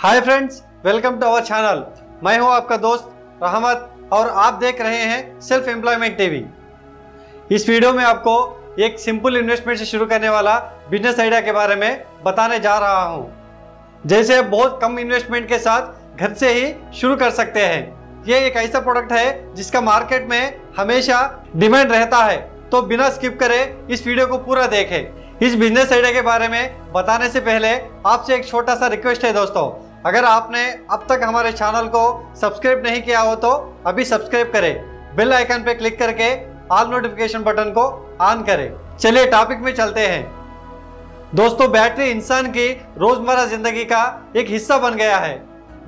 Hi friends welcome to our channel मैं हूँ आपका दोस्त रहमत और आप देख रहे हैं सेल्फ एम्प्लॉयमेंट टीवी इस वीडियो में आपको एक सिंपल इन्वेस्टमेंट से शुरू करने वाला बिज़नेस आइडिया के बारे में बताने जा रहा हूँ। जैसे बहुत कम इन्वेस्टमेंट के साथ घर से ही शुरू कर सकते हैं। ये एक ऐसा प्रोडक्ट है जिसका मार्केट में हमेशा डिमांड रहता है। तो बिना स्किप करे इस वीडियो को पूरा देखें। इस बिज़नेस आइडिया के बारे में बताने से पहले आपसे एक छोटा सा रिक्वेस्ट है दोस्तों। अगर आपने अब तक हमारे चैनल को सब्सक्राइब नहीं किया हो तो अभी सब्सक्राइब करें। बेल आइकन पर क्लिक करके ऑल नोटिफिकेशन बटन को ऑन करें। चलिए टॉपिक में चलते हैं। दोस्तों, बैटरी इंसान की रोज़मर्रा ज़िंदगी का एक हिस्सा बन गया है।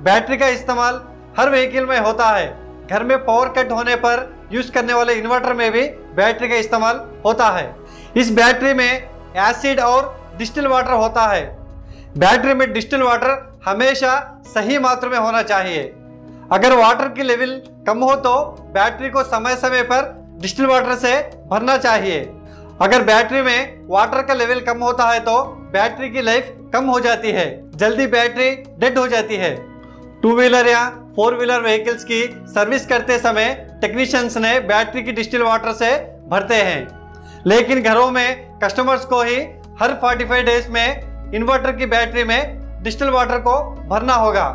बैटरी का इस्तेमाल हर व्हीकल में होता है। घर में पावर कट होने पर यूज़ करने वाले इन्वर्टर में भी बैटरी का इस्तेमाल होता है। इस बैटरी में एसिड और डिस्टिल वाटर होता है। बैटरी में डिस्टिल वाटर हमेशा सही मात्रा में होना चाहिए। अगर वाटर की लेवल कम हो तो बैटरी को समय समय पर डिस्टिल वाटर से भरना चाहिए। अगर बैटरी में वाटर का लेवल कम होता है तो बैटरी की लाइफ कम हो जाती है। जल्दी बैटरी डेड हो जाती है। टू व्हीलर या फोर व्हीलर व्हीकल्स की सर्विस करते समय टेक्नीशियंस ने बैटरी की डिस्टिल वाटर से भरते हैं। लेकिन घरों में कस्टमर्स को ही हर 45 डेज़ में इन्वर्टर की बैटरी में डिस्टिल वाटर को भरना होगा।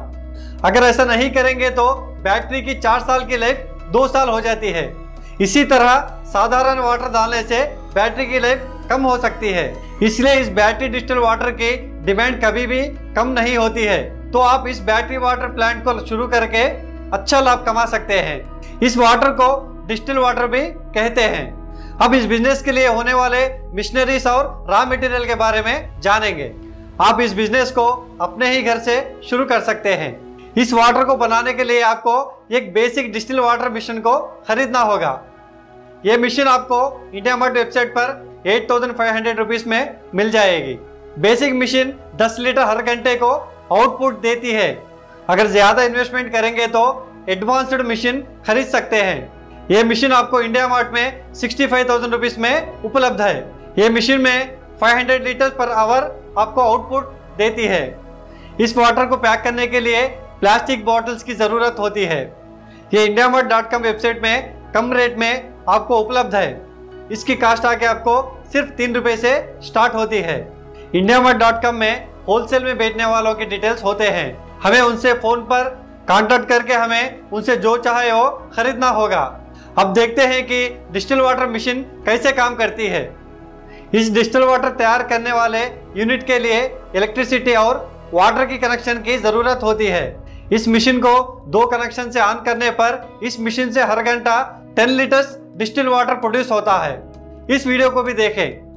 अगर ऐसा नहीं करेंगे तो बैटरी की चार साल की लाइफ दो साल हो जाती है। इसी तरह साधारण वाटर डालने से बैटरी की लाइफ कम हो सकती है। इसलिए इस बैटरी डिजिटल वाटर की डिमांड कभी भी कम नहीं होती है। तो आप इस बैटरी वाटर प्लांट को शुरू करके अच्छा लाभ कमा सकते हैं। इस वाटर को डिजिटल वाटर भी कहते हैं। अब इस बिज़नेस के लिए होने वाले मिशनरीज और रॉ मटेरियल के बारे में जानेंगे। आप इस बिज़नेस को अपने ही घर से शुरू कर सकते हैं। इस वाटर को बनाने के लिए आपको एक बेसिक डिस्टिल वाटर मिशन को खरीदना होगा। यह मशीन आपको इंडिया मार्ट वेबसाइट पर eight thousand five hundred rupees में मिल जाएगी। बेसिक मशीन 10 लीटर हर घंटे को आउटपुट देती है। अगर ज़्यादा इन्वेस्टमेंट करेंगे तो एडवांस्ड मशीन खरीद सकते हैं। ये मशीन आपको इंडिया मार्ट में सिक्सटी फाइव थाउज़ेंड रुपीज़ में उपलब्ध है। ये मशीन में 500 लीटर पर आवर आपको आउटपुट देती है। इस वाटर को पैक करने के लिए प्लास्टिक बॉटल्स की ज़रूरत होती है। ये India mart dot com website में कम रेट में आपको उपलब्ध है। इसकी कास्ट आके आपको सिर्फ़ तीन रुपए से स्टार्ट होती है। इंडिया मार्ट डॉट कॉम में होलसेल में बेचने वालों के डिटेल्स होते हैं। हमें उनसे फ़ोन पर कांटेक्ट करके हमें उनसे जो चाहे वो खरीदना होगा। अब देखते हैं कि डिजिटल वाटर मशीन कैसे काम करती है। इस डिजिटल वाटर तैयार करने वाले यूनिट के लिए इलेक्ट्रिसिटी और वाटर की कनेक्शन की ज़रूरत होती है। इस मशीन को दो कनेक्शन से ऑन करने पर इस मशीन से हर घंटा 10 लीटर डिस्टिल वाटर प्रोड्यूस होता है। इस वीडियो को भी देखें।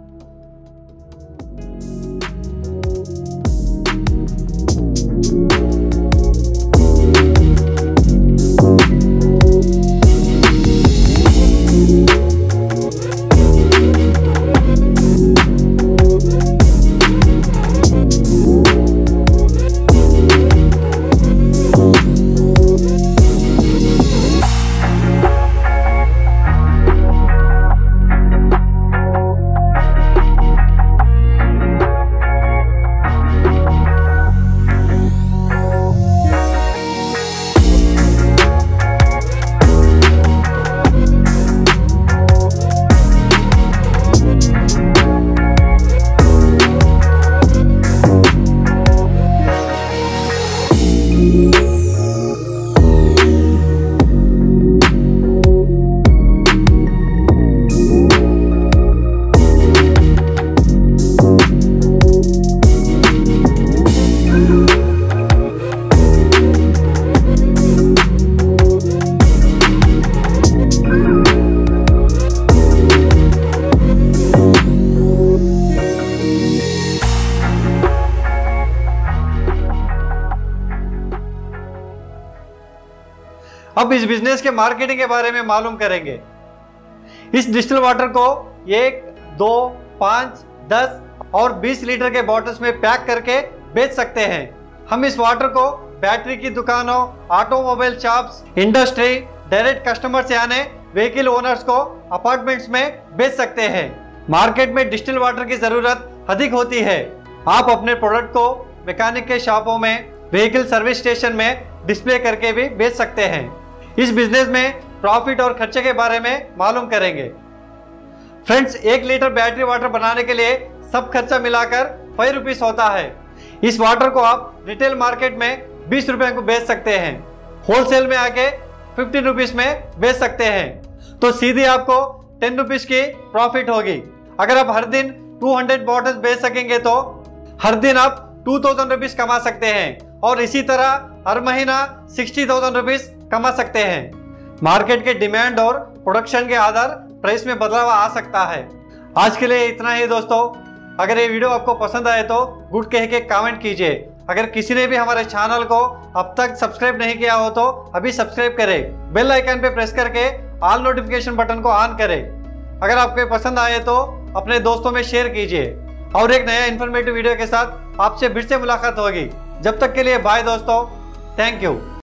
अब इस बिज़नेस के मार्केटिंग के बारे में मालूम करेंगे। इस डिजिटल वाटर को एक, दो, पाँच, दस और बीस लीटर के बॉटल्स में पैक करके बेच सकते हैं। हम इस वाटर को बैटरी की दुकानों automobile shops industry direct customer से आने व्हीकल ओनर्स को अपार्टमेंट्स में बेच सकते हैं। मार्केट में डिस्टिल वाटर की ज़रूरत अधिक होती है। आप अपने प्रोडक्ट को मैकेनिक के शॉपों में व्हीकल सर्विस स्टेशन में डिस्प्ले करके भी बेच सकते हैं। इस बिज़नेस में प्रॉफिट और खर्चे के बारे में मालूम करेंगे। फ्रेंड्स एक लीटर बैटरी वाटर बनाने के लिए सब खर्चा मिलाकर फाइव रुपीज़ होता है। इस वाटर को आप रिटेल मार्केट में बीस रुपए को बेच सकते हैं। होलसेल में आके फिफ्टीन रुपीज़ में बेच सकते हैं। तो सीधे आपको टेन रुपीज़ की प्रॉफिट होगी। अगर आप हर दिन टू हंड्रेड बॉटल्स बेच सकेंगे तो हर दिन आप टू थाउज़ेंड रुपीज़ कमा सकते हैं। और इसी तरह हर महीना सिक्सटी थाउज़ेंड रुपीज़ कमा सकते हैं। मार्केट के डिमांड और प्रोडक्शन के आधार प्राइस में बदलाव आ सकता है। आज के लिए इतना ही दोस्तों। अगर ये वीडियो आपको पसंद आए तो गुड कह के कमेंट कीजिए। अगर किसी ने भी हमारे चैनल को अब तक सब्सक्राइब नहीं किया हो तो अभी सब्सक्राइब करें। बेल आइकन पे प्रेस करके ऑल नोटिफिकेशन बटन को ऑन करें। अगर आपको पसंद आए तो अपने दोस्तों में शेयर कीजिए। और एक नया इन्फॉर्मेटिव वीडियो के साथ आपसे फिर से मुलाकात होगी। जब तक के लिए बाय दोस्तों। Thank you